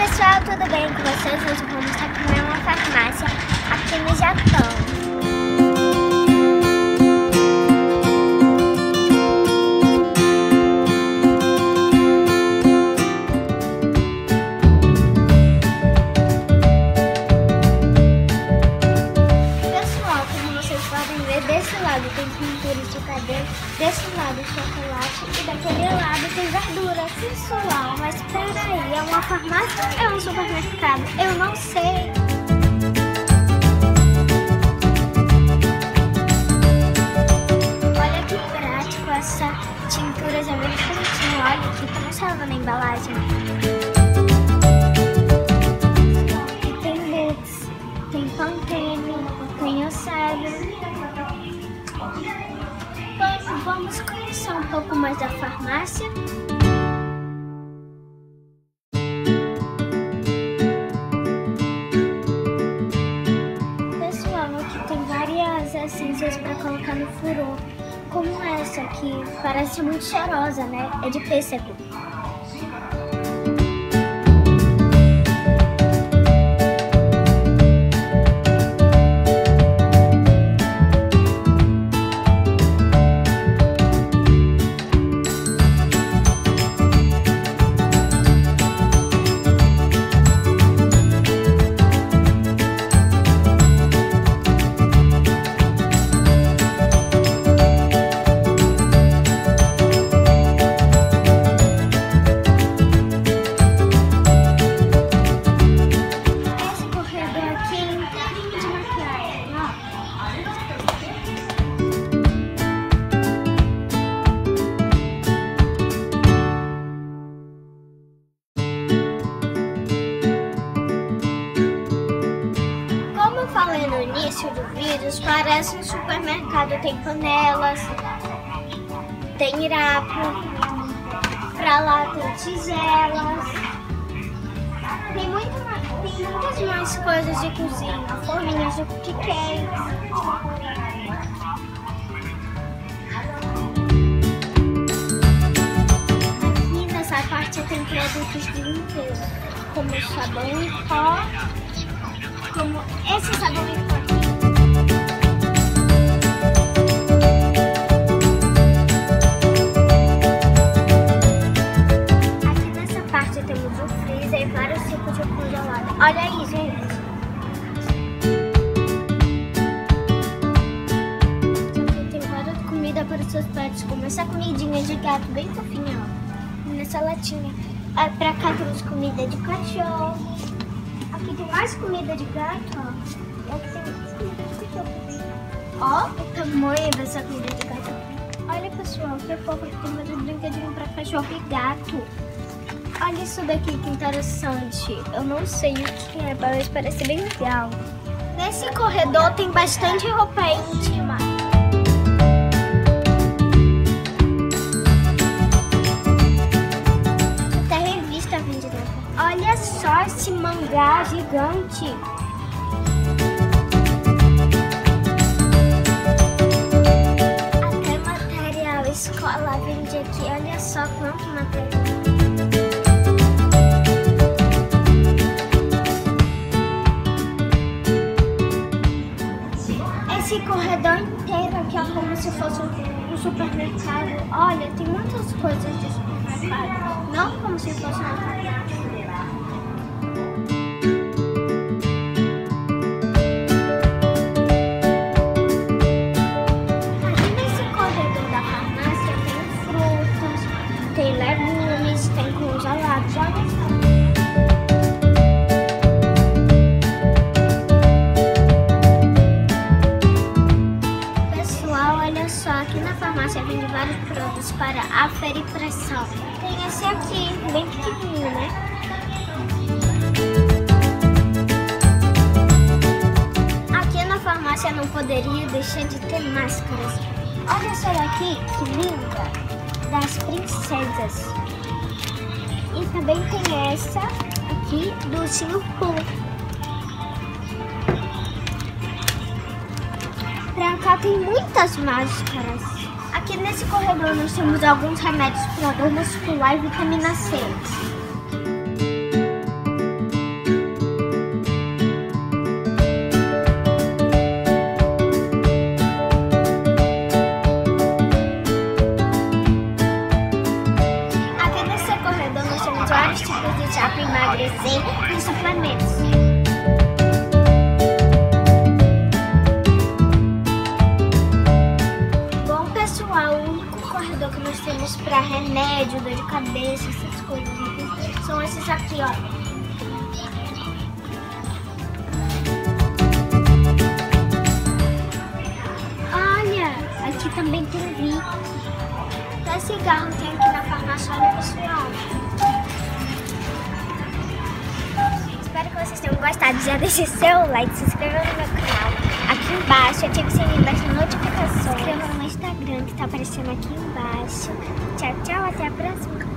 pessoal, tudo bem com vocês? Hoje vamos estar aqui uma farmácia aqui no Japão. Desse lado tem pinturas de cabelo, desse lado chocolate e daquele lado tem verdura. Pessoal, mas peraí, é uma farmácia ou é um supermercado? Eu não sei. Farmácia. Pessoal, aqui tem várias essências para colocar no furor. Como essa aqui, parece muito cheirosa, né? É de pêssego. Falei no início do vídeo, parece um supermercado. Tem panelas, tem irapo, pra lá tem tigelas. Tem, muito tem muitas mais coisas de cozinha, forminhas de cupcakes. Parte tem produtos de limpeza, como sabão em pó, como esse sabão de congelado. Olha aí, gente. Tem várias comidas para os seus pets, como essa comidinha de gato bem fofinha, ó. Nessa latinha. É, pra cá temos comida de cachorro. Aqui tem mais comida de gato, ó. Aqui tem mais comida de. Ó, o tamanho dessa comida de gato. Olha, pessoal, que fofo que tem mais brinquedinho pra cachorro e gato. Olha isso daqui que interessante. Eu não sei o que é, mas parece bem legal. Nesse corredor tem bastante roupa íntima. Se fosse um supermercado. Olha, tem muitas coisas de supermercado. Não como se fosse um supermercado. Tem esse aqui, bem pequenininho, né? Aqui na farmácia não poderia deixar de ter máscaras. Olha essa daqui, que linda, das princesas. E também tem essa aqui do Ursinho Pooh. Pra cá tem muitas máscaras. Aqui nesse corredor nós temos alguns remédios para dor muscular e vitamina C. Aqui nesse corredor nós temos vários tipos de chá para emagrecer e suplementos. Para remédio, dor de cabeça, essas coisas, são esses aqui, ó. aqui também tem vinho. Até cigarro tem aqui na farmácia, olha pessoal. Espero que vocês tenham gostado. Já deixe seu like, se inscreva no meu canal. Aqui embaixo, ative o sininho das notificações. Inscreva no meu Instagram que tá aparecendo aqui embaixo. Tchau, tchau, até a próxima.